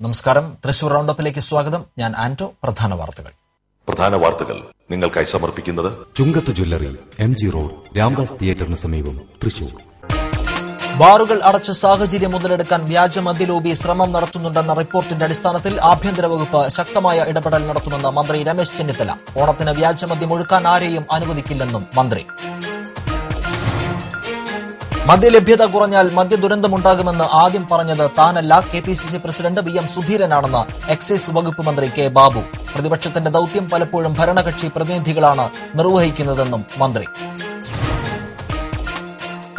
നമസ്കാരം. തൃശൂർ റൗണ്ടപ്പിലേക്ക് സ്വാഗതം. ഞാൻ ആന്റോ. പ്രധാന വാർത്തകൾ. പ്രധാന വാർത്തകൾ നിങ്ങൾക്കായി സമർപ്പിക്കുന്നത് Chungath jewellery M G road Ramdas തിയേറ്ററിന് സമീപം തൃശൂർ. ബാറുകൾ അടച്ച സാഹചര്യം മുതലെടുക്കാൻ വ്യാജ മദ്യലോബി ശ്രമം നടത്തുന്നുണ്ടെന്ന റിപ്പോർട്ടിന്റെ അടിസ്ഥാനത്തിൽ ആഭ്യന്തര വകുപ്പ് ശക്തമായ ഇടപെടൽ നടത്തുമെന്ന് മന്ത്രി രമേശ് ചെന്നിത്തല. ഓണത്തിന് വ്യാജമദ്യം ഒഴുക്കാൻ ആരെയും അനുവദിക്കില്ലെന്നും മന്ത്രി. മദ്യലഭ്യത കുറഞ്ഞാൽ മദ്യ ദുരന്തമുണ്ടാകുമെന്ന് ആദ്യം പറഞ്ഞത് താനല്ല K P C C president V M സുധീരനാണെന്ന് excise വകുപ്പ് മന്ത്രി കെ ബാബു. പ്രതിപക്ഷത്തിന്റെ ദൌത്യം പലപ്പോഴും ഭരണകക്ഷി പ്രതിനിധികളാണ് നിർവഹിക്കുന്നതെന്നും മന്ത്രി.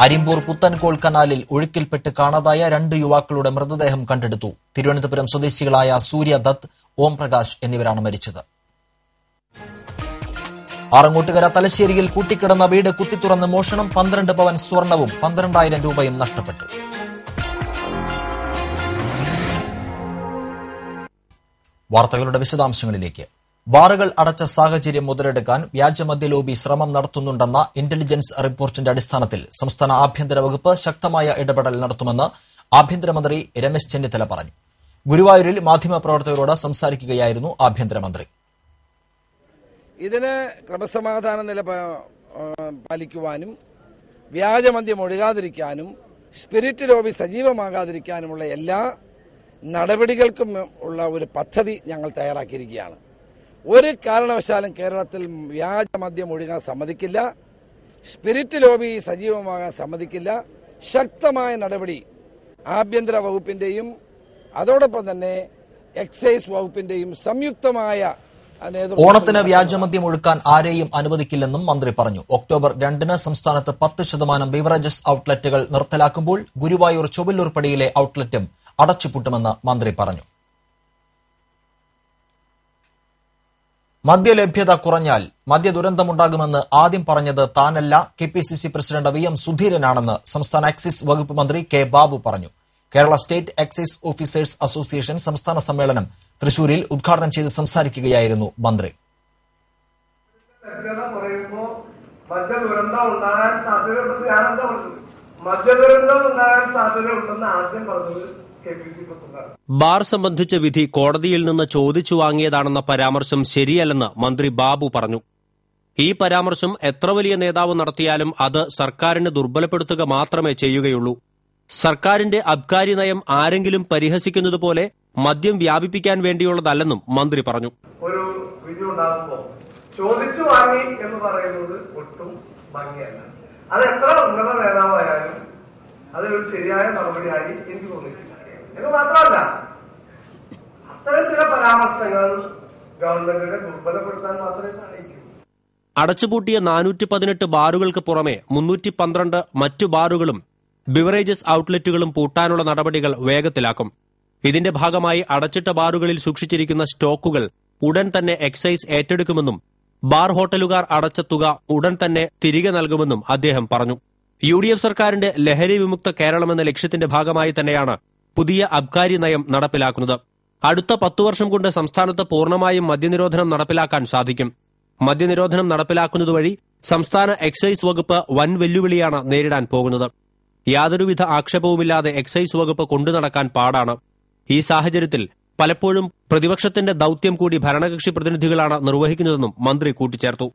അരിമ്പൂർ പുത്തൻകോൾ കനാലിൽ ഒഴുക്കിൽപ്പെട്ട് കാണാതായ രണ്ട് യുവാക്കളുടെ മൃതദേഹം കണ്ടെടുത്തു. തിരുവനന്തപുരം സ്വദേശികളായ സൂര്യദത്ത് ഓംപ്രകാശ് എന്നിവരാണ് മരിച്ചത്. ആറങ്ങോട്ടുകര തലശ്ശേരിയിൽ കൂട്ടിക്കിടന്ന വീട് കുത്തിത്തുറന്ന് മോഷണം പന്ത്രണ്ട് പവൻ സ്വർണവും പന്ത്രണ്ടായിരം രൂപയും നഷ്ടപ്പെട്ടു. വാർത്തകളുടെ വിശദാംശങ്ങളിലേക്ക്. ബാറുകൾ അടച്ച സാഹചര്യം മുതലെടുക്കാൻ വ്യാജമദ്യ ലോബി ശ്രമം നടത്തുന്നുണ്ടെന്ന ഇന്റലിജൻസ് റിപ്പോർട്ടിന്റെ അടിസ്ഥാനത്തിൽ സംസ്ഥാന ആഭ്യന്തര വകുപ്പ് ശക്തമായ ഇടപെടൽ നടത്തുമെന്ന് ആഭ്യന്തരമന്ത്രി രമേശ് ചെന്നിത്തല പറഞ്ഞു. ഗുരുവായൂരിൽ മാധ്യമപ്രവർത്തകരോട് സംസാരിക്കുകയായിരുന്നു ആഭ്യന്തരമന്ത്രി. ഇതിന് ക്രമസമാധാന നില പാലിക്കുവാനും വ്യാജമദ്യം ഒഴുകാതിരിക്കാനും സ്പിരിറ്റ് ലോബി സജീവമാകാതിരിക്കാനുമുള്ള എല്ലാ നടപടികൾക്കും ഉള്ള ഒരു പദ്ധതി ഞങ്ങൾ തയ്യാറാക്കിയിരിക്കുകയാണ്. ഒരു കാരണവശാലും കേരളത്തിൽ വ്യാജമദ്യം ഒഴുകാൻ സമ്മതിക്കില്ല സ്പിരിറ്റ് ലോബി സജീവമാകാൻ സമ്മതിക്കില്ല ശക്തമായ നടപടി ആഭ്യന്തര വകുപ്പിന്റെയും അതോടൊപ്പം തന്നെ എക്സൈസ് വകുപ്പിന്റെയും സംയുക്തമായ ഓണത്തിന് വ്യാജമദ്യം ഒഴുക്കാൻ ആരെയും അനുവദിക്കില്ലെന്നും മന്ത്രി പറഞ്ഞു. ഒക്ടോബർ രണ്ടിന് സംസ്ഥാനത്ത് പത്ത് ശതമാനം ബിവറേജസ് ഔട്ട്ലെറ്റുകൾ നിർത്തലാക്കുമ്പോൾ ഗുരുവായൂർ ചൊവ്വല്ലൂർപ്പടിയിലെ ഔട്ട്ലെറ്റും അടച്ചുപൂട്ടുമെന്ന് മന്ത്രി പറഞ്ഞു. മദ്യലഭ്യത കുറഞ്ഞാൽ മദ്യദുരന്തമുണ്ടാകുമെന്ന് ആദ്യം പറഞ്ഞത് താനല്ല. K P C C president V M സുധീരനാണെന്ന് സംസ്ഥാന എക്സൈസ് വകുപ്പ് മന്ത്രി കെ ബാബു പറഞ്ഞു. Kerala state excise officers association സംസ്ഥാന സമ്മേളനം തൃശൂരിൽ ഉദ്ഘാടനം ചെയ്ത് സംസാരിക്കുകയായിരുന്നു മന്ത്രി. ലഭ്യത കുറയുമ്പോ മദ്യദുരന്തം ഉണ്ടാകാൻ സാധ്യതയുണ്ടെന്ന് ഞാനെന്താ പറഞ്ഞത്? മദ്യദുരന്തം ഉണ്ടാകാൻ സാധ്യതയുണ്ടെന്ന് ആദ്യം പറഞ്ഞത് ബാർ സംബന്ധിച്ച വിധി കോടതിയിൽ നിന്ന് ചോദിച്ചു വാങ്ങിയതാണെന്ന പരാമർശം ശരിയല്ലെന്ന് മന്ത്രി ബാബു പറഞ്ഞു. ഈ പരാമർശം എത്ര വലിയ നേതാവ് നടത്തിയാലും അത് സർക്കാരിനെ ദുർബലപ്പെടുത്തുക മാത്രമേ ചെയ്യുകയുള്ളൂ. സർക്കാരിന്റെ അബ്കാരി നയം ആരെങ്കിലും പരിഹസിക്കുന്നത് പോലെ മദ്യം വ്യാപിപ്പിക്കാൻ വേണ്ടിയുള്ളതല്ലെന്നും മന്ത്രി പറഞ്ഞു. ഒരു വിധി ഉണ്ടാകുമ്പോൾ ചോദിച്ചു വാങ്ങി എന്ന് പറയുന്നത് ഒട്ടും ഭംഗിയല്ല. അത് എത്ര ഉന്നത നേതാവായാലും അതൊരു ശരിയായ നടപടിയായി എനിക്ക് തോന്നിയിട്ടില്ല. എന്ന് മാത്രമല്ല അത്തരം ചില പരാമർശങ്ങൾ ഗവൺമെന്റിനെ ദുർബലപ്പെടുത്താൻ മാത്രമേ സഹായിക്കൂ അടച്ചുപൂട്ടിയ നാനൂറ്റി പതിനെട്ട് ബാറുകൾക്ക് പുറമെ മുന്നൂറ്റി പന്ത്രണ്ട് മറ്റു ബാറുകളും ബിവറേജസ് ഔട്ട്ലെറ്റുകളും പൂട്ടാനുള്ള നടപടികൾ വേഗത്തിലാക്കും. ഇതിന്റെ ഭാഗമായി അടച്ചിട്ട ബാറുകളിൽ സൂക്ഷിച്ചിരിക്കുന്ന സ്റ്റോക്കുകൾ ഉടൻ തന്നെ എക്സൈസ് ഏറ്റെടുക്കുമെന്നും ബാർ ഹോട്ടലുകാർ അടച്ച തുക ഉടൻ തന്നെ തിരികെ നൽകുമെന്നും അദ്ദേഹം പറഞ്ഞു. യു ഡി എഫ് സർക്കാരിന്റെ ലഹരി വിമുക്ത കേരളം എന്ന ലക്ഷ്യത്തിന്റെ ഭാഗമായി തന്നെയാണ് പുതിയ അബ്കാരി നയം നടപ്പിലാക്കുന്നത്. അടുത്ത പത്തു വർഷം കൊണ്ട് സംസ്ഥാനത്ത് പൂർണമായും മദ്യനിരോധനം നടപ്പിലാക്കാൻ സാധിക്കും. മദ്യനിരോധനം നടപ്പിലാക്കുന്നതുവഴി സംസ്ഥാന എക്സൈസ് വകുപ്പ് വൻ വെല്ലുവിളിയാണ് നേരിടാൻ പോകുന്നത്. യാതൊരുവിധ ആക്ഷേപവുമില്ലാതെ എക്സൈസ് വകുപ്പ് കൊണ്ടുനടക്കാൻ പാടാണ്. ഈ സാഹചര്യത്തിൽ പലപ്പോഴും പ്രതിപക്ഷത്തിന്റെ ദൌത്യം കൂടി ഭരണകക്ഷി പ്രതിനിധികളാണ് നിർവഹിക്കുന്നതെന്നും മന്ത്രി കൂട്ടിച്ചേർത്തു.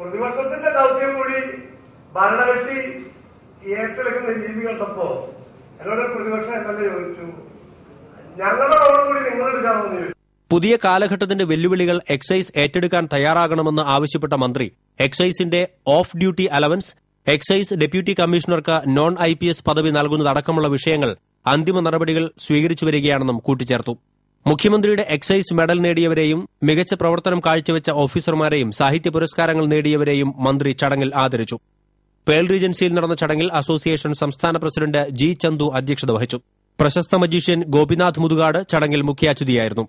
പ്രതിപക്ഷത്തിന്റെ ദൗത്യം കൂടി ഭരണകക്ഷി ഏറ്റെടുക്കുന്ന രീതി കണ്ടപ്പോ എന്നോട് പ്രതിപക്ഷ എം എൽ എ ചോദിച്ചു ഞങ്ങളുടെ റോൾ കൂടി നിങ്ങൾ എടുക്കാമെന്ന് ചോദിച്ചു. പുതിയ കാലഘട്ടത്തിന്റെ വെല്ലുവിളികൾ എക്സൈസ് ഏറ്റെടുക്കാൻ തയ്യാറാകണമെന്ന് ആവശ്യപ്പെട്ട മന്ത്രി എക്സൈസിന്റെ off duty allowance excise deputy കമ്മീഷണർക്ക് നോൺ ഐ പി എസ് പദവി നൽകുന്നതടക്കമുള്ള വിഷയങ്ങൾ അന്തിമ നടപടികൾ സ്വീകരിച്ചു വരികയാണെന്നും കൂട്ടിച്ചേർത്തു. മുഖ്യമന്ത്രിയുടെ എക്സൈസ് മെഡൽ നേടിയവരെയും മികച്ച പ്രവർത്തനം കാഴ്ചവെച്ച ഓഫീസർമാരെയും സാഹിത്യ പുരസ്കാരങ്ങൾ നേടിയവരെയും മന്ത്രി ചടങ്ങിൽ ആദരിച്ചു. പേൾ റീജൻസിയിൽ നടന്ന ചടങ്ങിൽ അസോസിയേഷൻ സംസ്ഥാന പ്രസിഡന്റ് ജി ചന്തു അധ്യക്ഷത വഹിച്ചു. പ്രശസ്ത മജീഷ്യൻ ഗോപിനാഥ് മുതുകാട് ചടങ്ങിൽ മുഖ്യാതിഥിയായിരുന്നു.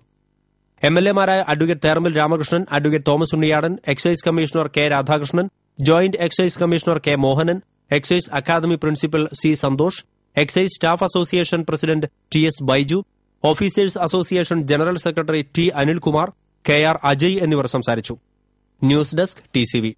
എം എൽ എമാരായ advocate thermal Ramakrishnan advocate Thomas Unniyadan excise commissioner K Radhakrishnan joint excise commissioner K Mohanan excise academy principal C Santhosh excise staff association president T S Baiju officers association general secretary T Anilkumar K R Ajay എന്നിവർ സംസാരിച്ചു. News desk T C V.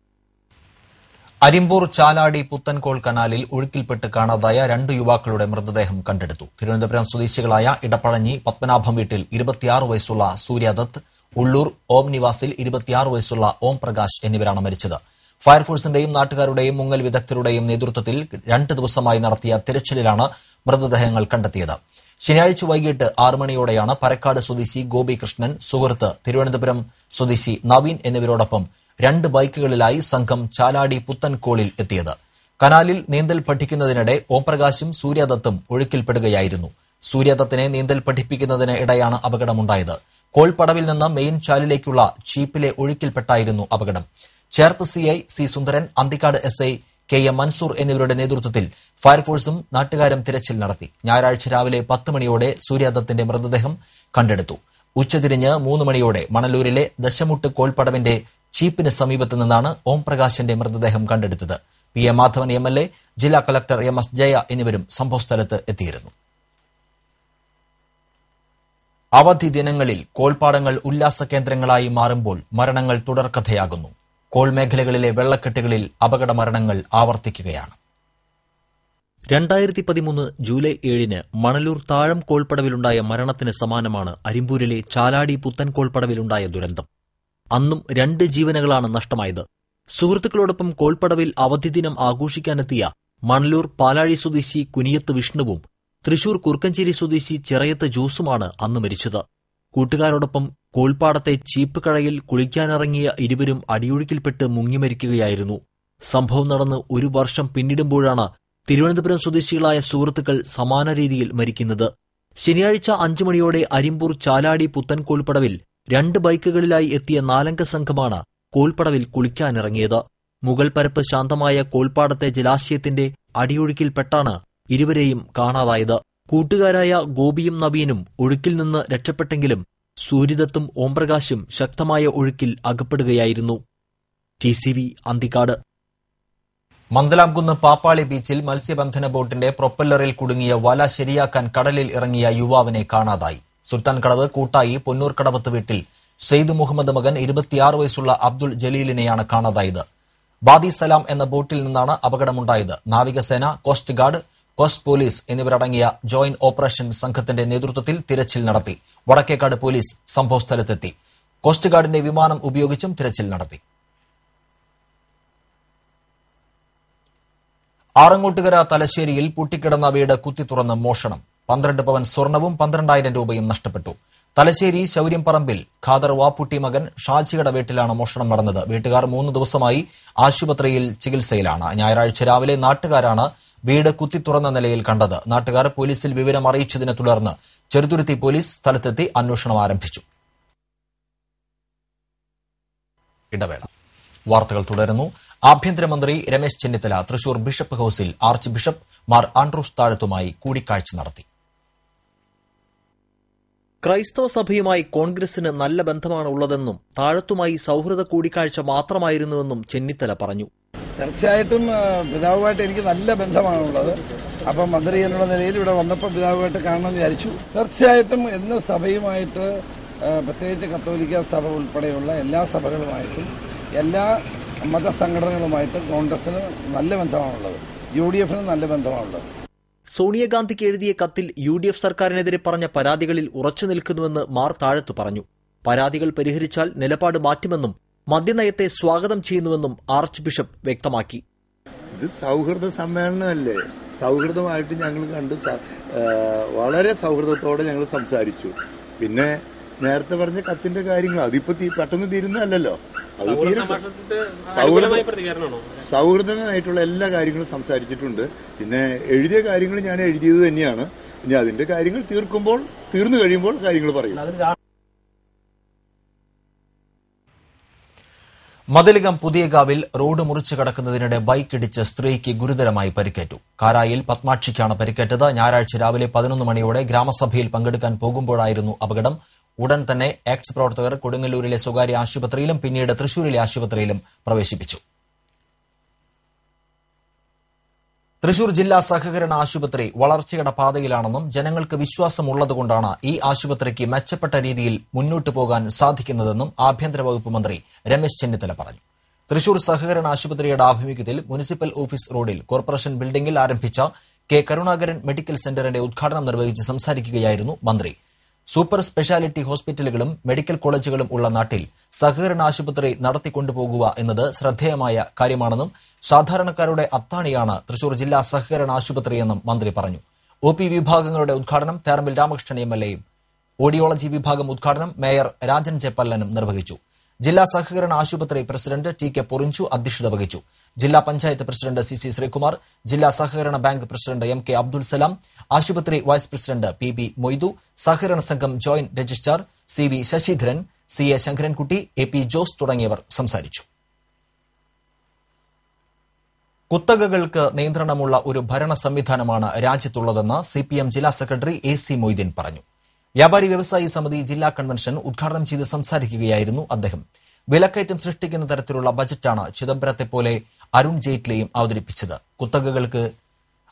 Arimbur Chaladi Puthenkol കനാലിൽ ഒഴുക്കിൽപ്പെട്ട് കാണാതായ രണ്ട് യുവാക്കളുടെ മൃതദേഹം കണ്ടെടുത്തു. തിരുവനന്തപുരം സ്വദേശികളായ ഇടപ്പഴഞ്ഞി പത്മനാഭം വീട്ടിൽ ഇരുപത്തിയാറ് വയസ്സുള്ള സൂര്യദത്ത് ഉള്ളൂർ ഓം നിവാസിൽ ഇരുപത്തിയാറ് വയസ്സുള്ള ഓം പ്രകാശ് എന്നിവരാണ് മരിച്ചത്. ഫയർഫോഴ്സിന്റെയും നാട്ടുകാരുടെയും മുങ്ങൽ വിദഗ്ധരുടെയും നേതൃത്വത്തിൽ രണ്ട് ദിവസമായി നടത്തിയ തിരച്ചിലിലാണ് മൃതദേഹങ്ങൾ കണ്ടെത്തിയത്. ശനിയാഴ്ച വൈകിട്ട് ആറു മണിയോടെയാണ് പരക്കാട് സ്വദേശി ഗോപികൃഷ്ണൻ സുഹൃത്ത് തിരുവനന്തപുരം സ്വദേശി നവീൻ എന്നിവരോടൊപ്പം രണ്ട് ബൈക്കുകളിലായി സംഘം ചാലാടി പുത്തൻകോളിൽ എത്തിയത്. കനാലിൽ നീന്തൽ പഠിക്കുന്നതിനിടെ ഓംപ്രകാശും സൂര്യദത്തും ഒഴുക്കിൽപ്പെടുകയായിരുന്നു. സൂര്യദത്തിനെ നീന്തൽ പഠിപ്പിക്കുന്നതിന് ഇടയാണ് അപകടമുണ്ടായത്. കോൾപടവിൽ നിന്ന് മെയിൻ ചാലിലേക്കുള്ള ചീപ്പിലെ ഒഴുക്കിൽപ്പെട്ടായിരുന്നു അപകടം. Cherpu CI C Sundaran Anthikad S I K M Mansoor എന്നിവരുടെ നേതൃത്വത്തിൽ ഫയർഫോഴ്സും നാട്ടുകാരും തിരച്ചിൽ നടത്തി. ഞായറാഴ്ച രാവിലെ പത്ത് മണിയോടെ സൂര്യാദത്തിന്റെ മൃതദേഹം കണ്ടെടുത്തു. ഉച്ചതിരിഞ്ഞ് മൂന്ന് മണിയോടെ മണലൂരിലെ ദശമുട്ട് കോൾപടവിന്റെ ചീപ്പിന് സമീപത്ത് നിന്നാണ് ഓം പ്രകാശിന്റെ മൃതദേഹം കണ്ടെടുത്തത്. P A Madhavan M L A ജില്ലാ കളക്ടർ എം എസ് ജയ എന്നിവരും സംഭവസ്ഥലത്ത് എത്തിയിരുന്നു. അവധി ദിനങ്ങളിൽ കോൾപ്പാടങ്ങൾ ഉല്ലാസ കേന്ദ്രങ്ങളായി മാറുമ്പോൾ മരണങ്ങൾ തുടർക്കഥയാകുന്നു. കോൾ മേഖലകളിലെ വെള്ളക്കെട്ടുകളിൽ അപകട മരണങ്ങൾ ആവർത്തിക്കുകയാണ്. രണ്ടായിരത്തി പതിമൂന്ന് ജൂലൈ ഏഴിന് മണലൂർ താഴം കോൾപ്പടവിലുണ്ടായ മരണത്തിന് സമാനമാണ് അരിമ്പൂരിലെ ചാലാടി പുത്തൻ കോൾപ്പടവിലുണ്ടായ ദുരന്തം. അന്നും രണ്ട് ജീവനുകളാണ് നഷ്ടമായത്. സുഹൃത്തുക്കളോടൊപ്പം കോൾപ്പടവിൽ അവധിദിനം ആഘോഷിക്കാനെത്തിയ മണലൂർ പാലാഴി സ്വദേശി കുനിയത്ത് വിഷ്ണുവും തൃശൂർ കുറുക്കഞ്ചേരി സ്വദേശി ചിറയത്ത് ജോസുമാണ് അന്ന് മരിച്ചത്. കൂട്ടുകാരോടൊപ്പം കോൾപ്പാടത്തെ ചീപ്പ് കടയിൽ കുളിക്കാനിറങ്ങിയ ഇരുവരും അടിയൊഴുക്കിൽപ്പെട്ട് മുങ്ങിമരിക്കുകയായിരുന്നു. സംഭവം നടന്ന് ഒരു വർഷം പിന്നിടുമ്പോഴാണ് തിരുവനന്തപുരം സ്വദേശികളായ സുഹൃത്തുക്കൾ സമാന രീതിയിൽ മരിക്കുന്നത്. ശനിയാഴ്ച അഞ്ചു മണിയോടെ അരിമ്പൂർ ചാലാടി പുത്തൻ കോൾപ്പടവിൽ രണ്ട് ബൈക്കുകളിലായി എത്തിയ നാലംഗ സംഘമാണ് കോൾപ്പടവിൽ കുളിക്കാനിറങ്ങിയത്. മുഗൾ പരപ്പ് ശാന്തമായ കോൾപ്പാടത്തെ ജലാശയത്തിന്റെ അടിയൊഴുക്കിൽപ്പെട്ടാണ് ഇരുവരെയും കാണാതായത്. കൂട്ടുകാരായ ഗോപിയും നവീനും ഒഴുക്കിൽ നിന്ന് രക്ഷപ്പെട്ടെങ്കിലും സൂര്യദത്തും ഓംപ്രകാശും ശക്തമായ ഒഴുക്കിൽ അകപ്പെടുകയായിരുന്നു. T C V Anthikad. Mandalamkunnu Pappali ബീച്ചിൽ മത്സ്യബന്ധന ബോട്ടിന്റെ പ്രൊപ്പല്ലറിൽ കുടുങ്ങിയ വല ശരിയാക്കാൻ കടലിൽ ഇറങ്ങിയ യുവാവിനെ കാണാതായി. സുൽത്താൻ കടവ് കൂട്ടായി പൊന്നൂർ കടവത്ത് വീട്ടിൽ സെയ്ദ് മുഹമ്മദ് മകൻ ഇരുപത്തിയാറ് വയസ്സുള്ള അബ്ദുൾ ജലീലിനെയാണ് കാണാതായത്. ബാദി സലാം എന്ന ബോട്ടിൽ നിന്നാണ് അപകടമുണ്ടായത്. നാവികസേന കോസ്റ്റ് ഗാർഡ് കോസ്റ്റ് പോലീസ് എന്നിവരടങ്ങിയ ജോയിന്റ് ഓപ്പറേഷൻ സംഘത്തിന്റെ നേതൃത്വത്തിൽ തിരച്ചിൽ നടത്തി. വടക്കേക്കാട് പോലീസ് സംഭവസ്ഥലത്തെത്തി കോസ്റ്റ് ഗാർഡിന്റെ വിമാനം ഉപയോഗിച്ചും തിരച്ചിൽ നടത്തി. ആറങ്ങോട്ടുകര തലശ്ശേരിയിൽ പൂട്ടിക്കിടന്ന വീട് കുത്തി തുറന്ന് മോഷണം. പന്ത്രണ്ട് പവൻ സ്വർണവും പന്ത്രണ്ടായിരം രൂപയും നഷ്ടപ്പെട്ടു. തലശ്ശേരി ശൗര്യംപറമ്പിൽ ഖാദർ വാപ്പുട്ടി മകൻ ഷാജിയുടെ വീട്ടിലാണ് മോഷണം നടന്നത്. വീട്ടുകാർ മൂന്ന് ദിവസമായി ആശുപത്രിയിൽ ചികിത്സയിലാണ്. ഞായറാഴ്ച രാവിലെ നാട്ടുകാരാണ് വീട് കുത്തി തുറന്ന നിലയിൽ കണ്ടത്. നാട്ടുകാർ പോലീസിൽ വിവരം അറിയിച്ചതിനെ തുടർന്ന് ചെറുതുരുത്തി പോലീസ് സ്ഥലത്തെത്തി അന്വേഷണം ആരംഭിച്ചു. ഇടവേള. വാർത്തകൾ തുടരുന്നു. ആഭ്യന്തരമന്ത്രി രമേശ് ചെന്നിത്തല തൃശൂർ ബിഷപ്പ് ഹൌസിൽ ആർച്ച് ബിഷപ്പ് മാർ ആൻഡ്രൂസ് താഴത്തുമായി കൂടിക്കാഴ്ച നടത്തി. ക്രൈസ്തവ സഭയുമായി കോൺഗ്രസിന് നല്ല ബന്ധമാണ് ഉള്ളതെന്നും താഴത്തുമായി സൗഹൃദ കൂടിക്കാഴ്ച മാത്രമായിരുന്നുവെന്നും ചെന്നിത്തല പറഞ്ഞു. തീർച്ചയായിട്ടും പിതാവുമായിട്ട് എനിക്ക് നല്ല ബന്ധമാണുള്ളത്. അപ്പം മന്ത്രി എന്നുള്ള നിലയിൽ ഇവിടെ വന്നപ്പോൾ പിതാവുമായിട്ട് കാണണമെന്ന് വിചാരിച്ചു. തീർച്ചയായിട്ടും എന്ന് സഭയുമായിട്ട് പ്രത്യേകിച്ച് കത്തോലിക്ക സഭ ഉൾപ്പെടെയുള്ള എല്ലാ സഭകളുമായിട്ടും എല്ലാ മതസംഘടനകളുമായിട്ടും കോൺഗ്രസിന് നല്ല ബന്ധമാണുള്ളത്. യു ഡി എഫിന് നല്ല ബന്ധമാണുള്ളത്. സോണിയാഗാന്ധിക്ക് എഴുതിയ കത്തിൽ യു ഡി എഫ് സർക്കാരിനെതിരെ പറഞ്ഞ പരാതികളിൽ ഉറച്ചു നിൽക്കുന്നുവെന്ന് മാർ താഴത്ത് പറഞ്ഞു. പരാതികൾ പരിഹരിച്ചാൽ നിലപാട് മാറ്റുമെന്നും മദ്യനയത്തെ സ്വാഗതം ചെയ്യുന്നുവെന്നും ആർച്ച് ബിഷപ്പ് വ്യക്തമാക്കി. ഇത് സൗഹൃദ സമ്മേളനമല്ലേ? സൗഹൃദമായിട്ട് ഞങ്ങൾ കണ്ടു വളരെ സൗഹൃദത്തോടെ ഞങ്ങൾ സംസാരിച്ചു. പിന്നെ നേരത്തെ പറഞ്ഞ കത്തിന്റെ കാര്യങ്ങൾ അതിപ്പോ പെട്ടെന്ന് അത്. സൗഹൃദ സൗഹൃദമായിട്ടുള്ള എല്ലാ കാര്യങ്ങളും സംസാരിച്ചിട്ടുണ്ട്. പിന്നെ എഴുതിയ കാര്യങ്ങൾ ഞാൻ എഴുതിയത് തന്നെയാണ്. ഇനി അതിന്റെ കാര്യങ്ങൾ തീർക്കുമ്പോൾ തീർന്നു കഴിയുമ്പോൾ കാര്യങ്ങൾ പറയും. മതിലകം പുതിയകാവിൽ റോഡ് മുറിച്ചു കടക്കുന്നതിനിടെ ബൈക്ക് ഇടിച്ച് സ്ത്രീക്ക് ഗുരുതരമായി പരിക്കേറ്റു. കാരായിൽ പത്മാക്ഷിക്കാണ് പരിക്കേറ്റത്. ഞായറാഴ്ച രാവിലെ പതിനൊന്ന് മണിയോടെ ഗ്രാമസഭയിൽ പങ്കെടുക്കാൻ പോകുമ്പോഴായിരുന്നു അപകടം. ഉടൻ തന്നെ എക്സ് പ്രവർത്തകർ കൊടുങ്ങല്ലൂരിലെ സ്വകാര്യ ആശുപത്രിയിലും പിന്നീട് തൃശൂരിലെ ആശുപത്രിയിലും പ്രവേശിപ്പിച്ചു. തൃശൂർ ജില്ലാ സഹകരണ ആശുപത്രി വളർച്ചയുടെ പാതയിലാണെന്നും ജനങ്ങൾക്ക് വിശ്വാസമുള്ളതുകൊണ്ടാണ് ഈ ആശുപത്രിക്ക് മെച്ചപ്പെട്ട രീതിയിൽ മുന്നോട്ടു പോകാൻ സാധിക്കുന്നതെന്നും ആഭ്യന്തര വകുപ്പ് മന്ത്രി രമേശ് ചെന്നിത്തല പറഞ്ഞു. തൃശൂർ സഹകരണ ആശുപത്രിയുടെ ആഭിമുഖ്യത്തിൽ മുനിസിപ്പൽ ഓഫീസ് റോഡിൽ കോർപ്പറേഷൻ ബിൽഡിംഗിൽ ആരംഭിച്ച കെ കരുണാകരൻ മെഡിക്കൽ സെന്ററിന്റെ ഉദ്ഘാടനം നിർവഹിച്ച് സംസാരിക്കുകയായിരുന്നു മന്ത്രി. സൂപ്പർ സ്പെഷ്യാലിറ്റി ഹോസ്പിറ്റലുകളും മെഡിക്കൽ കോളേജുകളും ഉള്ള നാട്ടിൽ സഹകരണ ആശുപത്രി നടത്തിക്കൊണ്ടുപോകുക എന്നത് ശ്രദ്ധേയമായ കാര്യമാണെന്നും സാധാരണക്കാരുടെ അത്താണിയാണ് തൃശൂർ ജില്ലാ സഹകരണ ആശുപത്രിയെന്നും മന്ത്രി പറഞ്ഞു. ഒ പി വിഭാഗങ്ങളുടെ ഉദ്ഘാടനം തേറമ്പിൽ രാമകൃഷ്ണൻ എം എൽ എയും. ഓഡിയോളജി വിഭാഗം ഉദ്ഘാടനം മേയർ രാജൻ ചെപ്പല്ലനും നിർവഹിച്ചു. ജില്ലാ സഹകരണ ആശുപത്രി പ്രസിഡന്റ് ടി കെ പൊറിഞ്ചു അധ്യക്ഷത വഹിച്ചു. ജില്ലാ panchayat president C C Sreekumar ജില്ലാ സഹകരണ bank president M K Abdul Salam ആശുപത്രി vice president P B Moidu സഹകരണ സംഘം joint registrar C V Sasidharan C A Sankarankutty A P Jose തുടങ്ങിയവർ സംസാരിച്ചു. കുത്തകകൾക്ക് നിയന്ത്രണമുള്ള ഒരു ഭരണ സംവിധാനമാണ് രാജ്യത്തുള്ളതെന്ന് സി പി എം ജില്ലാ സെക്രട്ടറി എ സി മൊയ്തീൻ പറഞ്ഞു. വ്യാപാരി വ്യവസായി സമിതി ജില്ലാ കൺവെൻഷൻ ഉദ്ഘാടനം ചെയ്ത് സംസാരിക്കുകയായിരുന്നു അദ്ദേഹം. വിലക്കയറ്റം സൃഷ്ടിക്കുന്ന തരത്തിലുള്ള ബജറ്റാണ് ചിദംബരത്തെ പോലെ അരുൺ ജെയ്റ്റ്ലിയും അവതരിപ്പിച്ചത്. കുത്തകകൾക്ക്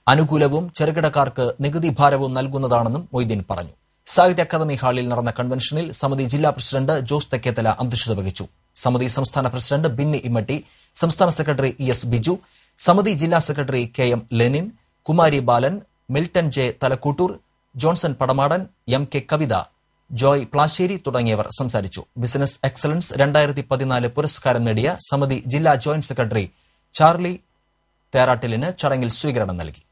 അനുകൂലവും ചെറുകിടക്കാർക്ക് നികുതി ഭാരവും നൽകുന്നതാണെന്നും മൊയ്തീൻ പറഞ്ഞു. സാഹിത്യ അക്കാദമി ഹാളിൽ നടന്ന കൺവെൻഷനിൽ സമിതി ജില്ലാ പ്രസിഡന്റ് ജോസ് തെക്കേത്തല അധ്യക്ഷത വഹിച്ചു. സമിതി സംസ്ഥാന പ്രസിഡന്റ് ബിന്നി ഇമ്മട്ടി സംസ്ഥാന സെക്രട്ടറി ഇ എസ് ബിജു സമിതി ജില്ലാ secretary K M Lenin Kumari Balan Milton J Thalakkottoor Johnson Padamadan M K Kavitha Joy Plassery തുടങ്ങിയവർ സംസാരിച്ചു. ബിസിനസ് എക്സലൻസ് രണ്ടായിരത്തി പതിനാല് പുരസ്കാരം നേടിയ സമിതി ജില്ലാ ജോയിന്റ് സെക്രട്ടറി ചാർലി തേറാട്ടിലിന് ചടങ്ങിൽ സ്വീകരണം നൽകി.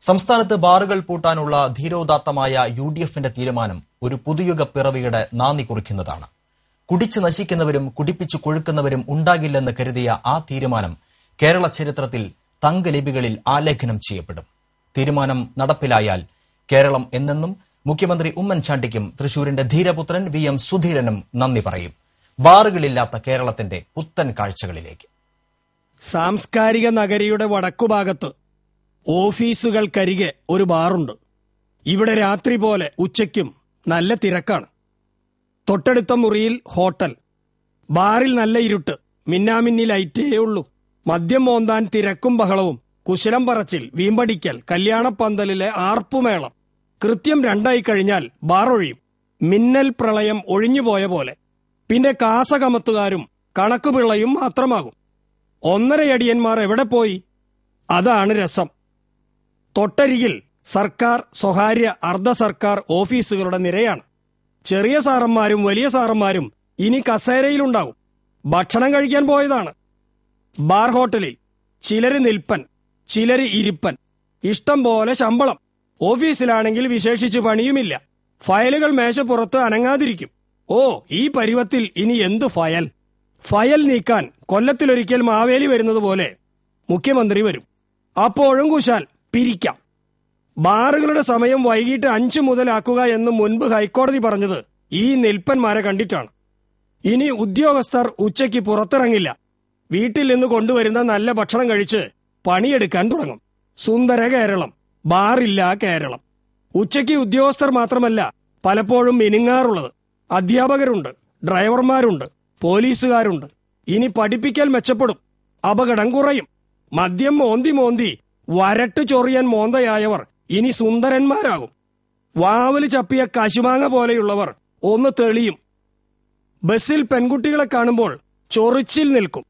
സംസ്ഥാനത്ത് ബാറുകൾ പൂട്ടാനുള്ള ധീരോദാത്തമായ യു ഡി എഫിന്റെ തീരുമാനം ഒരു പുതുയുഗ പിറവിയുടെ നാന്ദി കുറിക്കുന്നതാണ്. കുടിച്ചു നശിക്കുന്നവരും കുടിപ്പിച്ചു കൊഴുക്കുന്നവരും ഉണ്ടാകില്ലെന്ന് കരുതിയ ആ തീരുമാനം കേരള ചരിത്രത്തിൽ തങ്കലിപികളിൽ ആലേഖനം ചെയ്യപ്പെടും. തീരുമാനം നടപ്പിലായാൽ കേരളം എന്നെന്നും മുഖ്യമന്ത്രി ഉമ്മൻചാണ്ടിക്കും തൃശൂരിന്റെ ധീരപുത്രൻ വി എം സുധീരനും നന്ദി പറയും. ബാറുകളില്ലാത്ത കേരളത്തിന്റെ പുത്തൻ കാഴ്ചകളിലേക്ക്. സാംസ്കാരിക നഗരിയുടെ വടക്കുഭാഗത്ത് ഓഫീസുകൾക്കരികെ ഒരു ബാറുണ്ട്. ഇവിടെ രാത്രി പോലെ ഉച്ചയ്ക്കും നല്ല തിരക്കാണ്. തൊട്ടടുത്ത മുറിയിൽ ഹോട്ടൽ. ബാറിൽ നല്ല ഇരുട്ട്. മിന്നാമിന്നി ലൈറ്റേ ഉള്ളൂ. മദ്യം മോന്താൻ തിരക്കും ബഹളവും. കുശലം പറച്ചിൽ വീമ്പടിക്കൽ കല്യാണപ്പന്തലിലെ ആർപ്പുമേളം. കൃത്യം രണ്ടായി കഴിഞ്ഞാൽ ബാറൊഴിയും മിന്നൽ പ്രളയം ഒഴിഞ്ഞുപോയ പോലെ. പിന്നെ കാസകമത്തുകാരും കണക്കുപിള്ളയും മാത്രമാകും. ഒന്നരയടിയന്മാർ എവിടെ പോയി? അതാണ് രസം. തൊട്ടരികിൽ സർക്കാർ സ്വകാര്യ അർദ്ധ സർക്കാർ ഓഫീസുകളുടെ നിരയാണ്. ചെറിയ സാറന്മാരും വലിയ സാറന്മാരും ഇനി കസേരയിലുണ്ടാവും. ഭക്ഷണം കഴിക്കാൻ പോയതാണ്. ബാർ ഹോട്ടലിൽ ചിലര് നിൽപ്പൻ ചിലര് ഇരിപ്പൻ. ഇഷ്ടം പോലെ ശമ്പളം. ഓഫീസിലാണെങ്കിൽ വിശേഷിച്ച് പണിയുമില്ല. ഫയലുകൾ മേശപ്പുറത്ത് അനങ്ങാതിരിക്കും. ഓ ഈ പരുവത്തിൽ ഇനി എന്ത് ഫയൽ? ഫയൽ നീക്കാൻ കൊല്ലത്തിലൊരിക്കൽ മാവേലി വരുന്നത് പോലെ മുഖ്യമന്ത്രി വരും. അപ്പോഴും കുശാൽ പിരിക്കാം. ബാറുകളുടെ സമയം വൈകിട്ട് അഞ്ചു മുതലാക്കുക എന്ന് മുൻപ് ഹൈക്കോടതി പറഞ്ഞത് ഈ നിൽപ്പന്മാരെ കണ്ടിട്ടാണ്. ഇനി ഉദ്യോഗസ്ഥർ ഉച്ചയ്ക്ക് പുറത്തിറങ്ങില്ല. വീട്ടിൽ നിന്ന് കൊണ്ടുവരുന്ന നല്ല ഭക്ഷണം കഴിച്ച് പണിയെടുക്കാൻ തുടങ്ങും. സുന്ദര കേരളം ബാറില്ല കേരളം. ഉച്ചയ്ക്ക് ഉദ്യോഗസ്ഥർ മാത്രമല്ല പലപ്പോഴും മിനുങ്ങാറുള്ളത്. അധ്യാപകരുണ്ട് ഡ്രൈവർമാരുണ്ട് പോലീസുകാരുണ്ട്. ഇനി പഠിപ്പിക്കൽ മെച്ചപ്പെടും അപകടം കുറയും. മദ്യം മോന്തി മോന്തി വരട്ട് ചൊറിയാൻ മോന്തയായവർ ഇനി സുന്ദരന്മാരാകും. വാവൽ ചപ്പിയ കശുമാങ്ങ പോലെയുള്ളവർ ഒന്ന് തെളിയും. ബസ്സിൽ പെൺകുട്ടികളെ കാണുമ്പോൾ ചൊറിച്ചിൽ നിൽക്കും.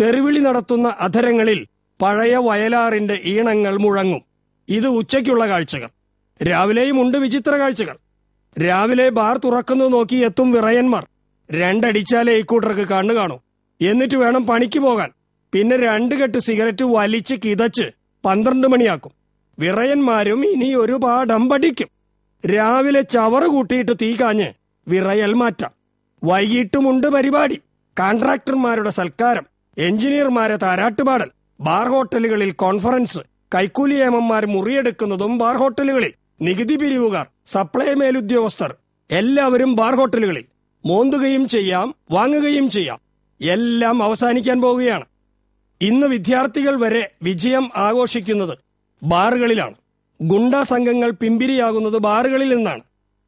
തെരുവിളി നടത്തുന്ന അധരങ്ങളിൽ പഴയ വയലാറിന്റെ ഈണങ്ങൾ മുഴങ്ങും. ഇത് ഉച്ചയ്ക്കുള്ള കാഴ്ചകൾ. രാവിലെയും ഉണ്ട് വിചിത്ര കാഴ്ചകൾ. രാവിലെ ബാർ തുറക്കുന്നു നോക്കി എത്തും വിറയന്മാർ. രണ്ടടിച്ചാലേ ഇക്കൂട്ടർക്ക് കണ്ണു കാണൂ. എന്നിട്ട് വേണം പണിക്ക് പോകാൻ. പിന്നെ രണ്ട് കെട്ട് സിഗരറ്റ് വലിച്ച് കിതച്ച് പന്ത്രണ്ട് മണിയാക്കും. വിറയന്മാരും ഇനി ഒരു പാഠം പഠിക്കും രാവിലെ ചവറ് കൂട്ടിയിട്ട് തീ കാഞ്ഞ് വിറയൽ മാറ്റാം. വൈകിട്ടുമുണ്ട് പരിപാടി. കോൺട്രാക്ടർമാരുടെ സൽക്കാരം എഞ്ചിനീയർമാരെ താരാട്ടുപാടൽ ബാർ ഹോട്ടലുകളിൽ കോൺഫറൻസ് കൈക്കൂലി ഏമന്മാർ മുറിയെടുക്കുന്നതും ബാർ ഹോട്ടലുകളിൽ. നികുതി പിരിവുകാർ സപ്ലൈ മേലുദ്യോഗസ്ഥർ എല്ലാവരും ബാർ ഹോട്ടലുകളിൽ. മോന്തുകയും ചെയ്യാം വാങ്ങുകയും ചെയ്യാം. എല്ലാം അവസാനിക്കാൻ പോവുകയാണ്. ഇന്ന് വിദ്യാർത്ഥികൾ വരെ വിജയം ആഘോഷിക്കുന്നത് ബാറുകളിലാണ്. ഗുണ്ടാ സംഘങ്ങൾ പിമ്പിരിയാകുന്നത് ബാറുകളിൽ നിന്നാണ്.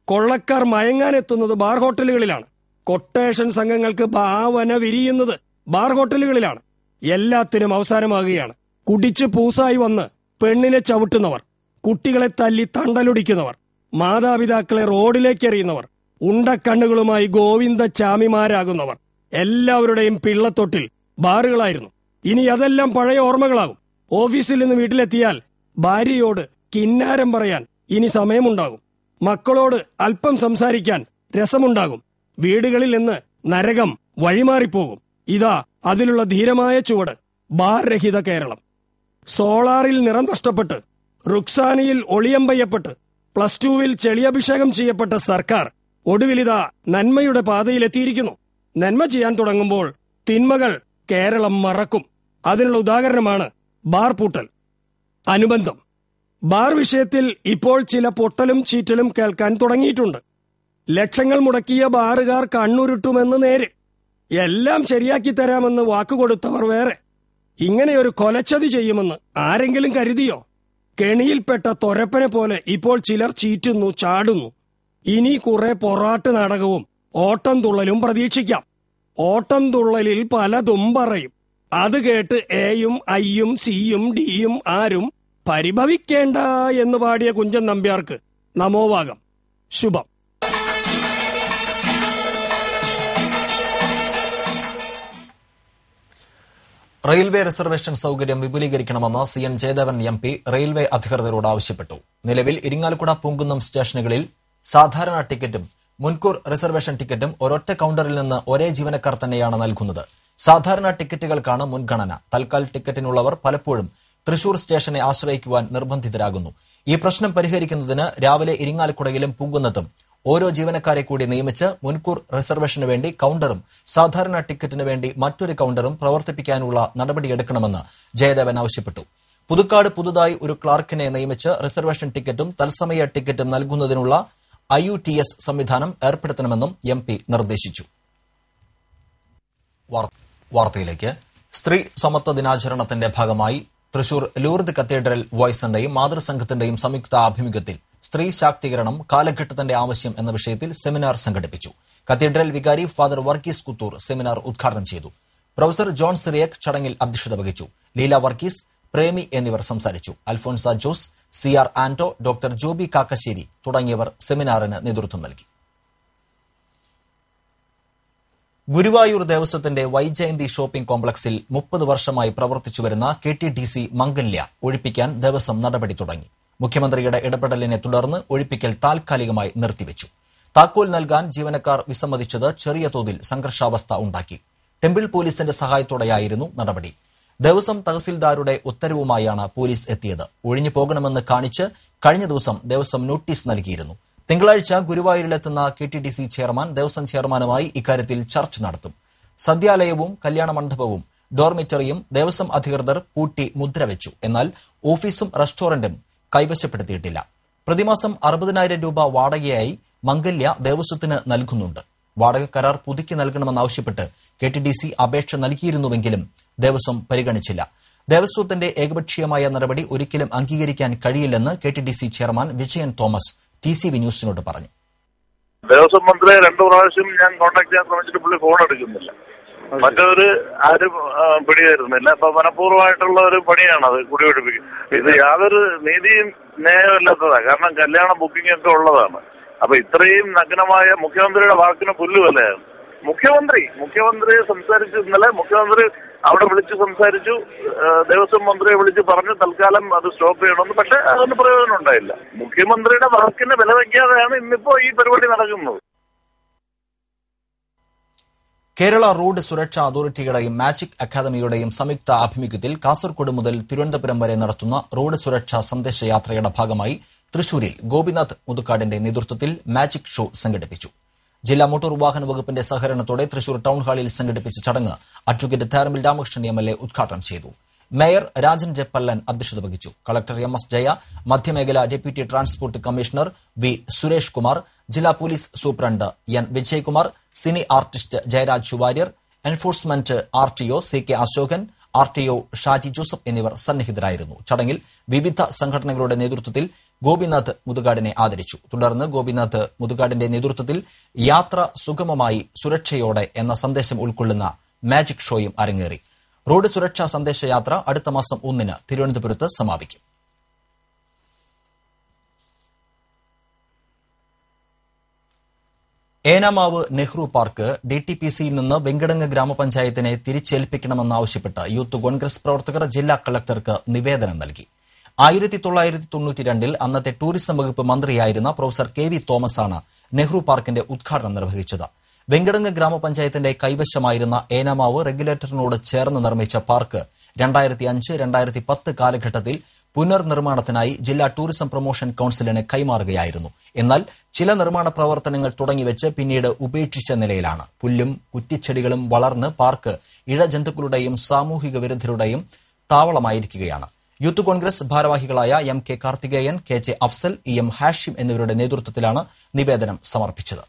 കൊള്ളക്കാർ മയങ്ങാനെത്തുന്നത് ബാർ ഹോട്ടലുകളിലാണ്. കൊട്ടേഷൻ സംഘങ്ങൾക്ക് ഭാവന വിരിയുന്നത് ബാർ ഹോട്ടലുകളിലാണ്. എല്ലാത്തിനും അവസാനമാകുകയാണ്. കുടിച്ച് പൂസായി വന്ന് പെണ്ണിനെ ചവിട്ടുന്നവർ കുട്ടികളെ തല്ലി തണ്ടലൊടിക്കുന്നവർ മാതാപിതാക്കളെ റോഡിലേക്ക് എറിയുന്നവർ ഉണ്ടക്കണ്ണുകളുമായി ഗോവിന്ദ ചാമിമാരാകുന്നവർ എല്ലാവരുടെയും പിള്ളത്തൊട്ടിൽ ബാറുകളായിരുന്നു. ഇനി അതെല്ലാം പഴയ ഓർമ്മകളാകും. ഓഫീസിൽ നിന്ന് വീട്ടിലെത്തിയാൽ ഭാര്യയോട് കിന്നാരം പറയാൻ ഇനി സമയമുണ്ടാകും. മക്കളോട് അല്പം സംസാരിക്കാൻ രസമുണ്ടാകും. വീടുകളിൽ നിന്ന് നരകം വഴിമാറിപ്പോകും. ഇതാ അതിലുള്ള ധീരമായ ചുവട്. ബാർരഹിത കേരളം. സോളാറിൽ നിറം നഷ്ടപ്പെട്ട് റുക്സാനിയിൽ ഒളിയമ്പയ്യപ്പെട്ട് പ്ലസ് ടുവിൽ ചെളിയഭിഷേകം ചെയ്യപ്പെട്ട സർക്കാർ ഒടുവിലിതാ നന്മയുടെ പാതയിലെത്തിയിരിക്കുന്നു. നന്മ ചെയ്യാൻ തുടങ്ങുമ്പോൾ തിന്മകൾ കേരളം മറക്കും. അതിനുള്ള ഉദാഹരണമാണ് ബാർ പൂട്ടൽ. അനുബന്ധം. ബാർ വിഷയത്തിൽ ഇപ്പോൾ ചില പൊട്ടലും ചീറ്റലും കേൾക്കാൻ തുടങ്ങിയിട്ടുണ്ട്. ലക്ഷങ്ങൾ മുടക്കിയ ബാറുകാർ കണ്ണുരുട്ടുമെന്ന് നേര്. എല്ലാം ശരിയാക്കി തരാമെന്ന് വാക്കുകൊടുത്തവർ വേറെ. ഇങ്ങനെയൊരു കൊലച്ചതി ചെയ്യുമെന്ന് ആരെങ്കിലും കരുതിയോ? കെണിയിൽപ്പെട്ട തൊരപ്പനെ പോലെ ഇപ്പോൾ ചിലർ ചീറ്റുന്നു ചാടുന്നു. ഇനി കുറെ പൊറാട്ട് നാടകവും ഓട്ടം തുള്ളലും പ്രതീക്ഷിക്കാം. ഓട്ടം തുള്ളലിൽ പലതും പറയും. അത് കേട്ട് എയും ഐയും സിയും ഡിയും ആരും പരിഭവിക്കേണ്ട എന്ന് പാടിയ കുഞ്ചൻ നമ്പ്യാർക്ക് നമോവാകം ശുഭം. റെയിൽവേ റിസർവേഷൻ സൗകര്യം വിപുലീകരിക്കണമെന്ന് C N Jayadevan M P railway അധികൃതരോട് ആവശ്യപ്പെട്ടു. നിലവിൽ ഇരിങ്ങാലക്കുട പൂങ്കുന്നം സ്റ്റേഷനുകളിൽ സാധാരണ ടിക്കറ്റും മുൻകൂർ റിസർവേഷൻ ടിക്കറ്റും ഒരൊറ്റ കൌണ്ടറിൽ നിന്ന് ഒരേ ജീവനക്കാർ തന്നെയാണ് നൽകുന്നത്. സാധാരണ ടിക്കറ്റുകൾക്കാണ് മുൻഗണന. തൽക്കാൽ ടിക്കറ്റിനുള്ളവർ പലപ്പോഴും തൃശൂർ സ്റ്റേഷനെ ആശ്രയിക്കുവാൻ നിർബന്ധിതരാകുന്നു. ഈ പ്രശ്നം പരിഹരിക്കുന്നതിന് രാവിലെ ഇരിങ്ങാലക്കുടയിലും പൂങ്കുന്നത്തും ഓരോ ജീവനക്കാരെ കൂടി നിയമിച്ച് മുൻകൂർ റിസർവേഷന് വേണ്ടി കൌണ്ടറും സാധാരണ ടിക്കറ്റിന് വേണ്ടി മറ്റൊരു കൌണ്ടറും പ്രവർത്തിപ്പിക്കാനുള്ള നടപടിയെടുക്കണമെന്ന് ജയദേവൻ ആവശ്യപ്പെട്ടു. പുതുക്കാട് പുതുതായി ഒരു ക്ലാർക്കിനെ നിയമിച്ച് റിസർവേഷൻ ടിക്കറ്റും തത്സമയ ടിക്കറ്റും നൽകുന്നതിനുള്ള ഐ യു ടി എസ് സംവിധാനം ഏർപ്പെടുത്തണമെന്നും എം പി നിർദ്ദേശിച്ചു. വാർത്തയിലേക്ക്. സ്ത്രീ സമത്വ ദിനാചരണത്തിന്റെ ഭാഗമായി തൃശൂർ ലൂർദ് കത്തീഡ്രൽ വോയ്സിന്റെയും മാതൃസംഘത്തിന്റെയും സംയുക്ത ആഭിമുഖ്യത്തിൽ സ്ത്രീ ശാക്തീകരണം കാലഘട്ടത്തിന്റെ ആവശ്യം എന്ന വിഷയത്തിൽ സെമിനാർ സംഘടിപ്പിച്ചു. കത്തീഡ്രൽ വികാരി ഫാദർ വർഗീസ് കുത്തൂർ സെമിനാർ ഉദ്ഘാടനം ചെയ്തു. പ്രൊഫസർ ജോൺ സിറിയക് ചടങ്ങിൽ അധ്യക്ഷത വഹിച്ചു. ലീല വർഗീസ് പ്രേമി എന്നിവർ സംസാരിച്ചു. Alphonsa Jose C R Anto doctor Joby Kakkassery തുടങ്ങിയവർ സെമിനാറിന് നേതൃത്വം നൽകി. ഗുരുവായൂർ ദേവസ്വത്തിന്റെ വൈജയന്തി ഷോപ്പിംഗ് കോംപ്ലക്സിൽ മുപ്പത് വർഷമായി പ്രവർത്തിച്ചുവരുന്ന K T D C Mangalya ഒഴിപ്പിക്കാൻ ദേവസ്വം നടപടി തുടങ്ങി. മുഖ്യമന്ത്രിയുടെ ഇടപെടലിനെ തുടർന്ന് ഒഴിപ്പിക്കൽ താൽക്കാലികമായി നിർത്തിവെച്ചു. താക്കോൽ നൽകാൻ ജീവനക്കാർ വിസമ്മതിച്ചത് ചെറിയ തോതിൽ സംഘർഷാവസ്ഥ ഉണ്ടാക്കി. ടെമ്പിൾ പോലീസിന്റെ സഹായത്തോടെയായിരുന്നു നടപടി. ദേവസ്വം തഹസിൽദാരുടെ ഉത്തരവുമായാണ് പോലീസ് എത്തിയത്. ഒഴിഞ്ഞു പോകണമെന്ന് കാണിച്ച് കഴിഞ്ഞ ദിവസം ദേവസ്വം നോട്ടീസ് നൽകിയിരുന്നു. തിങ്കളാഴ്ച ഗുരുവായൂരിലെത്തുന്ന K T D C chairman Devaswom ചെയർമാനുമായി ഇക്കാര്യത്തിൽ ചർച്ച നടത്തും. സദ്യാലയവും കല്യാണ മണ്ഡപവും ഡോർമിറ്ററിയും ദേവസ്വം അധികൃതർ പൂട്ടി മുദ്രവെച്ചു എന്നാൽ ഓഫീസും റെസ്റ്റോറന്റും കൈവശപ്പെടുത്തിയിട്ടില്ല. പ്രതിമാസം അറുപതിനായിരം രൂപ വാടകയായി മംഗല്യ ദേവസ്വത്തിന് നൽകുന്നുണ്ട്. വാടക കരാർ പുതുക്കി നൽകണമെന്നാവശ്യപ്പെട്ട് കെ ടി ഡി സി അപേക്ഷ നൽകിയിരുന്നുവെങ്കിലും ദേവസ്വം പരിഗണിച്ചില്ല. ദേവസ്വത്തിന്റെ ഏകപക്ഷീയമായ നടപടി ഒരിക്കലും അംഗീകരിക്കാൻ കഴിയില്ലെന്ന് K T D C chairman Vijayan Thomas T C ന്യൂസിനോട് പറഞ്ഞു. ദേവസ്വം മന്ത്രിയെ രണ്ടു പ്രാവശ്യം ഞാൻ കോൺടാക്ട് ചെയ്യാൻ ശ്രമിച്ചിട്ട് പുള്ളി ഫോൺ എടുക്കുന്നില്ല മറ്റൊരു ആരും പിടിയായിരുന്നില്ല അപ്പൊ മനഃപൂർവമായിട്ടുള്ള ഒരു പണിയാണ് അത് കുടിപിടിപ്പിക്കും ഇത് യാതൊരു നീതിയും ന്യായമില്ലാത്തതാ കാരണം കല്യാണ ബുക്കിംഗ് ഒക്കെ ഉള്ളതാണ്. അപ്പൊ ഇത്രയും നഗ്നമായ മുഖ്യമന്ത്രിയുടെ വാക്കിന് പുല്ലുവല്ലായിരുന്നു മുഖ്യമന്ത്രി മുഖ്യമന്ത്രി സംസാരിച്ചു ഇന്നലെ മുഖ്യമന്ത്രി അവിടെ വിളിച്ച് സംസാരിച്ചു. ദേവസ്വം മന്ത്രിയെ വിളിച്ച് പറഞ്ഞു തൽക്കാലം അത് സ്റ്റോപ്പ് ചെയ്യണമെന്ന്. പക്ഷെ അതൊന്നും പ്രയോജനം ഉണ്ടായില്ല. മുഖ്യമന്ത്രിയുടെ വാക്കിന് വില വയ്ക്കാതെയാണ് ഇന്നിപ്പോ ഈ പരിപാടി നടക്കുന്നത്. കേരള റോഡ് സുരക്ഷാ അതോറിറ്റിയുടെയും മാജിക് അക്കാദമിയുടെയും സംയുക്ത ആഭിമുഖ്യത്തിൽ കാസർഗോഡ് മുതൽ തിരുവനന്തപുരം വരെ നടത്തുന്ന റോഡ് സുരക്ഷാ സന്ദേശയാത്രയുടെ ഭാഗമായി തൃശൂരിൽ ഗോപിനാഥ് മുതുക്കാടിന്റെ നേതൃത്വത്തിൽ മാജിക് ഷോ സംഘടിപ്പിച്ചു. ജില്ലാ മോട്ടോർ വാഹന വകുപ്പിന്റെ സഹകരണത്തോടെ തൃശൂർ ടൗൺ ഹാളിൽ സംഘടിപ്പിച്ച ചടങ്ങ് advocate Dharamil Ramakrishnan M L ഉദ്ഘാടനം ചെയ്തു. മേയർ രാജൻ ജപ്പല്ലൻ അധ്യക്ഷത വഹിച്ചു. Collector M S Jaya മധ്യമേഖല deputy transport commissioner V Suresh Kumar ജില്ലാ police superintendent N Vijaykumar cine artist Jayaraj Warrier enforcement R T O C K Ashokan R T O Shaji Joseph എന്നിവർ സന്നിഹിതരായിരുന്നു. ചടങ്ങിൽ വിവിധ സംഘടനകളുടെ നേതൃത്വത്തിൽ ഗോപിനാഥ് മുതുകാടിനെ ആദരിച്ചു. തുടർന്ന് ഗോപിനാഥ് മുതുകാടിന്റെ നേതൃത്വത്തിൽ യാത്ര സുഗമമായി സുരക്ഷയോടെ എന്ന സന്ദേശം ഉൾക്കൊള്ളുന്ന മാജിക് ഷോയും അരങ്ങേറി. റോഡ് സുരക്ഷാ സന്ദേശയാത്ര അടുത്ത മാസം ഒന്നിന് തിരുവനന്തപുരത്ത് സമാപിക്കും. Enamavu Nehru park D T P സിയിൽ നിന്ന് വെങ്കടങ്ങ് ഗ്രാമപഞ്ചായത്തിനെ തിരിച്ചേൽപ്പിക്കണമെന്നാവശ്യപ്പെട്ട് യൂത്ത് കോൺഗ്രസ് പ്രവർത്തകർ ജില്ലാ കളക്ടർക്ക് നിവേദനം നൽകി. ആയിരത്തി തൊള്ളായിരത്തി തൊണ്ണൂറ്റി രണ്ടിൽ അന്നത്തെ ടൂറിസം വകുപ്പ് മന്ത്രിയായിരുന്ന പ്രൊഫസർ കെ വി തോമസ് ആണ് നെഹ്റു പാർക്കിന്റെ ഉദ്ഘാടനം നിർവഹിച്ചത്. വെങ്കടങ്ങ് ഗ്രാമപഞ്ചായത്തിന്റെ കൈവശമായിരുന്ന ഏനാമാവ് റെഗുലേറ്ററിനോട് ചേർന്ന് നിർമ്മിച്ച പാർക്ക് രണ്ടായിരത്തി അഞ്ച് രണ്ടായിരത്തി പത്ത് കാലഘട്ടത്തിൽ പുനർനിർമ്മാണത്തിനായി ജില്ലാ ടൂറിസം പ്രൊമോഷൻ കൌൺസിലിന് കൈമാറുകയായിരുന്നു. എന്നാൽ ചില നിർമ്മാണ പ്രവർത്തനങ്ങൾ തുടങ്ങിവെച്ച് പിന്നീട് ഉപേക്ഷിച്ച നിലയിലാണ്. പുല്ലും കുറ്റിച്ചെടികളും വളർന്ന് പാർക്ക് ഇഴജന്തുക്കളുടെയും സാമൂഹിക വിരുദ്ധരുടെയും താവളമായിരിക്കുകയാണ്. യൂത്ത് കോൺഗ്രസ് ഭാരവാഹികളായ M K Karthikeyan K J Afsal E M Hashim എന്നിവരുടെ നേതൃത്വത്തിലാണ് നിവേദനം സമർപ്പിച്ചത്.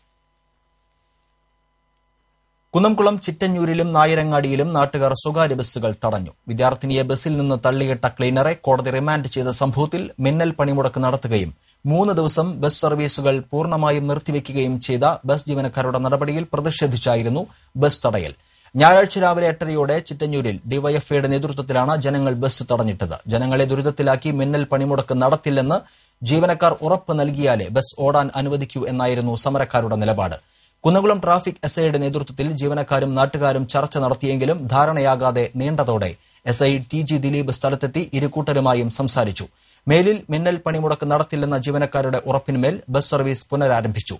കുന്നംകുളം ചിറ്റഞ്ഞൂരിലും നായരങ്ങാടിയിലും നാട്ടുകാർ സ്വകാര്യ ബസ്സുകൾ തടഞ്ഞു. വിദ്യാർത്ഥിനിയെ ബസ്സിൽ നിന്ന് തള്ളിയിട്ട ക്ലീനറെ കോടതി റിമാൻഡ് ചെയ്ത സംഭവത്തിൽ മിന്നൽ പണിമുടക്ക് നടത്തുകയും മൂന്ന് ദിവസം ബസ് സർവീസുകൾ പൂർണമായും നിർത്തിവെക്കുകയും ചെയ്ത ബസ് ജീവനക്കാരുടെ നടപടിയിൽ പ്രതിഷേധിച്ചായിരുന്നു ബസ് തടയൽ. ഞായറാഴ്ച രാവിലെ എട്ടരയോടെ ചിറ്റഞ്ഞൂരിൽ ഡിവൈഎഫ്ഐയുടെ നേതൃത്വത്തിലാണ് ജനങ്ങൾ ബസ് തടഞ്ഞിട്ടത്. ജനങ്ങളെ ദുരിതത്തിലാക്കി മിന്നൽ പണിമുടക്ക് നടത്തില്ലെന്ന് ജീവനക്കാർ ഉറപ്പ് നൽകിയാലേ ബസ് ഓടാൻ അനുവദിക്കൂ എന്നായിരുന്നു സമരക്കാരുടെ നിലപാട്. കുന്നകുളം ട്രാഫിക് എസ് ഐയുടെ നേതൃത്വത്തിൽ ജീവനക്കാരും നാട്ടുകാരും ചർച്ച നടത്തിയെങ്കിലും ധാരണയാകാതെ നീണ്ടതോടെ S I T G Dileep സ്ഥലത്തെത്തി ഇരുകൂട്ടരുമായും സംസാരിച്ചു. മേലിൽ മിന്നൽ പണിമുടക്ക് നടത്തില്ലെന്ന ജീവനക്കാരുടെ ഉറപ്പിന്മേൽ ബസ് സർവീസ് പുനരാരംഭിച്ചു.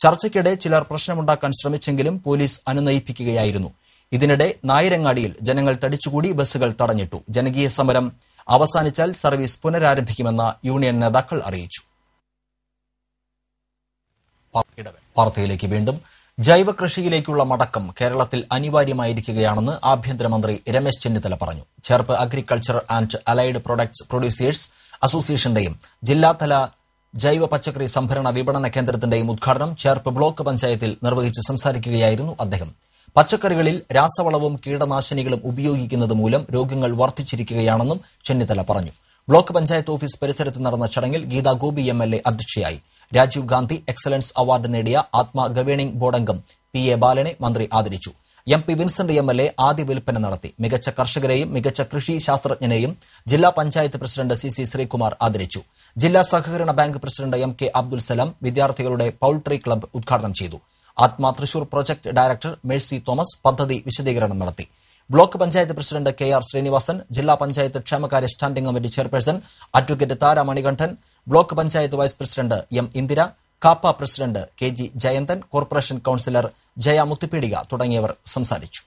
ചർച്ചയ്ക്കിടെ ചിലർ പ്രശ്നമുണ്ടാക്കാൻ ശ്രമിച്ചെങ്കിലും പോലീസ് അനുനയിപ്പിക്കുകയായിരുന്നു. ഇതിനിടെ നായരങ്ങാടിയിൽ ജനങ്ങൾ തടിച്ചുകൂടി ബസ്സുകൾ തടഞ്ഞിട്ടു. ജനകീയ സമരം അവസാനിച്ചാൽ സർവീസ് പുനരാരംഭിക്കുമെന്ന് യൂണിയൻ നേതാക്കൾ അറിയിച്ചു. വാർത്തയിലേക്ക് വീണ്ടും. ജൈവ കൃഷിയിലേക്കുള്ള മടക്കം കേരളത്തിൽ അനിവാര്യമായിരിക്കുകയാണെന്ന് ആഭ്യന്തരമന്ത്രി രമേശ് ചെന്നിത്തല പറഞ്ഞു. Cherpu agriculture and allied products producers അസോസിയേഷന്റെയും ജില്ലാതല ജൈവ പച്ചക്കറി സംഭരണ വിപണന കേന്ദ്രത്തിന്റെയും ഉദ്ഘാടനം ചേർപ്പ് ബ്ലോക്ക് പഞ്ചായത്തിൽ നിർവഹിച്ച് സംസാരിക്കുകയായിരുന്നു അദ്ദേഹം. പച്ചക്കറികളിൽ രാസവളവും കീടനാശിനികളും ഉപയോഗിക്കുന്നത് മൂലം രോഗങ്ങൾ വർദ്ധിച്ചിരിക്കുകയാണെന്നും ചെന്നിത്തല പറഞ്ഞു. ബ്ലോക്ക് പഞ്ചായത്ത് ഓഫീസ് പരിസരത്ത് നടന്ന ചടങ്ങിൽ Geetha Gopi M L A അധ്യക്ഷയായി. രാജീവ് ഗാന്ധി എക്സലൻസ് അവാർഡ് നേടിയ ആത്മ ഗവേണിംഗ് ബോർഡംഗം പി എ ബാലനെ മന്ത്രി ആദരിച്ചു. M P Vincent M L A ആദ്യ വിൽപ്പന നടത്തി. മികച്ച കർഷകരെയും മികച്ച കൃഷി ശാസ്ത്രജ്ഞനെയും ജില്ലാ panchayat president C C Sreekumar ആദരിച്ചു. ജില്ലാ സഹകരണ bank president M K Abdul Salam വിദ്യാർത്ഥികളുടെ പൌൾട്രി ക്ലബ്ബ് ഉദ്ഘാടനം ചെയ്തു. ആത്മ തൃശൂർ പ്രൊജക്ട് ഡയറക്ടർ മേഴ്സി തോമസ് പദ്ധതി വിശദീകരണം നടത്തി. Block panchayat president K R Sreenivasan ജില്ലാ പഞ്ചായത്ത് ക്ഷേമകാര്യ standing committee chairperson advocate Thara Manikandan block panchayat vice president M Indira KAAPA president K G Jayanthan corporation councillor Jaya Muthupeedika തുടങ്ങിയവർ സംസാരിച്ചു.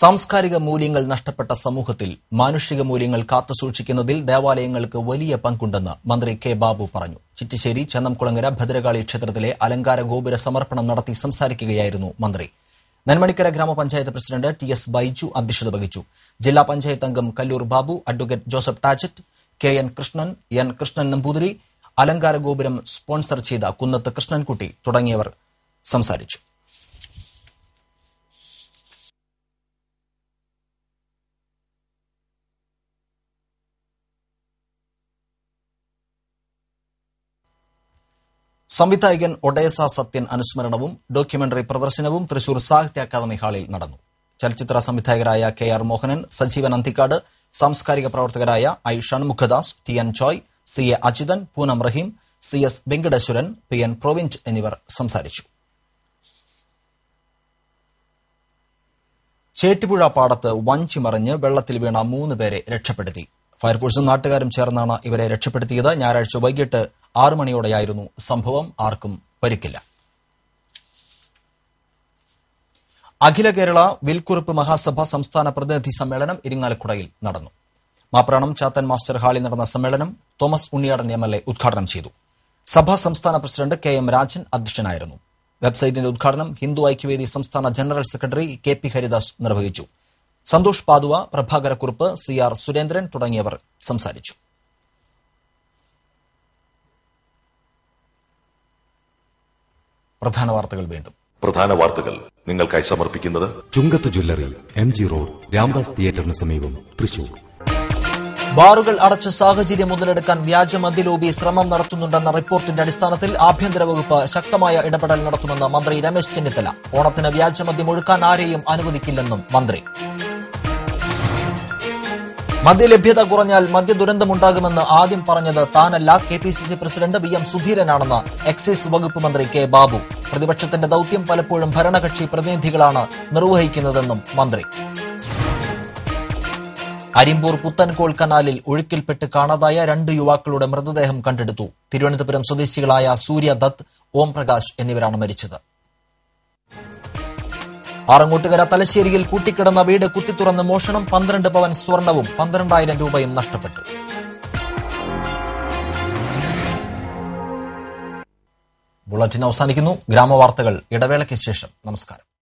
സാംസ്കാരിക മൂല്യങ്ങൾ നഷ്ടപ്പെട്ട സമൂഹത്തിൽ മാനുഷിക മൂല്യങ്ങൾ കാത്തുസൂക്ഷിക്കുന്നതിൽ ദേവാലയങ്ങൾക്ക് വലിയ പങ്കുണ്ടെന്ന് മന്ത്രി കെ ബാബു പറഞ്ഞു. ചിറ്റിശ്ശേരി ചന്നംകുളങ്ങര ഭദ്രകാളി ക്ഷേത്രത്തിലെ അലങ്കാര ഗോപുര സമർപ്പണം നടത്തി സംസാരിക്കുകയായിരുന്നു മന്ത്രി. നെന്മണിക്കര ഗ്രാമപഞ്ചായത്ത് പ്രസിഡന്റ് ടി എസ് ബൈജു അധ്യക്ഷത വഹിച്ചു. ജില്ലാ പഞ്ചായത്ത് അംഗം Kalloor Babu advocate Joseph Tajet K N Krishnan N Krishnan Namboothiri അലങ്കാര ഗോപുരം സ്പോൺസർ ചെയ്ത കുന്നത്ത് കൃഷ്ണൻകുട്ടി തുടങ്ങിയവർ സംസാരിച്ചു. സംവിധായകൻ ഒഡേസ സത്യൻ അനുസ്മരണവും ഡോക്യുമെന്ററി പ്രദർശനവും തൃശൂർ സാഹിത്യ അക്കാദമി ഹാളിൽ നടന്നു. ചലച്ചിത്ര സംവിധായകരായ കെ ആർ മോഹനൻ സജീവൻ അന്തിക്കാട് സാംസ്കാരിക പ്രവർത്തകരായ I Shanmughadas T N Choy C A Ajithan Poonam Rahim C S Venkiteswaran P N പ്രൊവിന്റ് എന്നിവർ സംസാരിച്ചു. ചേറ്റുപുഴ പാടത്ത് വഞ്ചി മറിഞ്ഞ് വെള്ളത്തിൽ വീണ മൂന്ന് പേരെ രക്ഷപ്പെടുത്തി. ഫയർഫോഴ്സും നാട്ടുകാരും ചേർന്നാണ് ഇവരെ രക്ഷപ്പെടുത്തിയത്. ഞായറാഴ്ച വൈകിട്ട് ആറ് മണിയോടെയായിരുന്നു സംഭവം ആർക്കും പരിക്കില്ല. അഖില കേരള വിൽക്കുറിപ്പ് മഹാസഭ സംസ്ഥാന പ്രതിനിധി സമ്മേളനം ഇരിങ്ങാലക്കുടയിൽ നടന്നു. മാപ്രാണം ചാത്തൻ മാസ്റ്റർ ഹാളിൽ നടന്ന സമ്മേളനം Thomas Unniyadan M L A ഉദ്ഘാടനം ചെയ്തു. സഭാ സംസ്ഥാന പ്രസിഡന്റ് കെ എം രാജൻ അധ്യക്ഷനായിരുന്നു. വെബ്സൈറ്റിന്റെ ഉദ്ഘാടനം ഹിന്ദു ഐക്യവേദി സംസ്ഥാന general secretary K P Haridas നിർവഹിച്ചു. സന്തോഷ് പാതുവ പ്രഭാകരക്കുറുപ്പ് സി ആർ സുരേന്ദ്രൻ തുടങ്ങിയവർ സംസാരിച്ചു. പ്രധാന വാർത്തകൾ വീണ്ടും. പ്രധാന വാർത്തകൾ നിങ്ങൾക്കായി സമർപ്പിക്കുന്നത് Chungath jewellery M G road Ramdas തിയേറ്ററിന് സമീപം തൃശൂർ. ബാറുകൾ അടച്ച സാഹചര്യം മുതലെടുക്കാൻ വ്യാജ മദ്യലോബി ശ്രമം നടത്തുന്നുണ്ടെന്ന റിപ്പോർട്ടിന്റെ അടിസ്ഥാനത്തിൽ ആഭ്യന്തര വകുപ്പ് ശക്തമായ ഇടപെടൽ നടത്തുമെന്ന് മന്ത്രി രമേശ് ചെന്നിത്തല. ഓണത്തിന് വ്യാജമദ്യം ഒഴുക്കാൻ ആരെയും അനുവദിക്കില്ലെന്നും മന്ത്രി. മദ്യലഭ്യത കുറഞ്ഞാൽ മദ്യ ദുരന്തമുണ്ടാകുമെന്ന് ആദ്യം പറഞ്ഞത് താനല്ല K P C C president V M സുധീരനാണെന്ന് excise വകുപ്പ് മന്ത്രി കെ ബാബു. പ്രതിപക്ഷത്തിന്റെ ദൌത്യം പലപ്പോഴും ഭരണകക്ഷി പ്രതിനിധികളാണ് നിർവഹിക്കുന്നതെന്നും മന്ത്രി. അരിമ്പൂർ പുത്തൻകോൾ കനാലിൽ ഒഴുക്കിൽപ്പെട്ട് കാണാതായ രണ്ട് യുവാക്കളുടെ മൃതദേഹം കണ്ടെടുത്തു. തിരുവനന്തപുരം സ്വദേശികളായ സൂര്യ ദത്ത് ഓം പ്രകാശ് എന്നിവരാണ് മരിച്ചത്. ആറങ്ങോട്ടുകര തലശ്ശേരിയിൽ കൂട്ടിക്കിടന്ന വീട് കുത്തിത്തുറന്ന് മോഷണം പന്ത്രണ്ട് പവൻ സ്വർണവും പന്ത്രണ്ടായിരം രൂപയും നഷ്ടപ്പെട്ടു. ബുള്ളറ്റിൻ അവസാനിക്കുന്നു. ഗ്രാമവാർത്തകൾ ഇടവേളയ്ക്ക് ശേഷം. നമസ്കാരം.